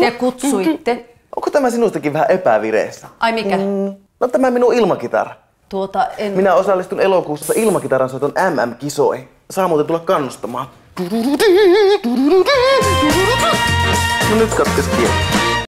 Te kutsuitte. Onko tämä sinustakin vähän epävireessä? Ai mikä? Mm, no tämä minun ilmakitara. Tuota, en... Minä osallistun elokuussa ilmakitaran soiton MM-kisoihin. Saa muuten tulla kannustamaan. No nyt katkes kieltä.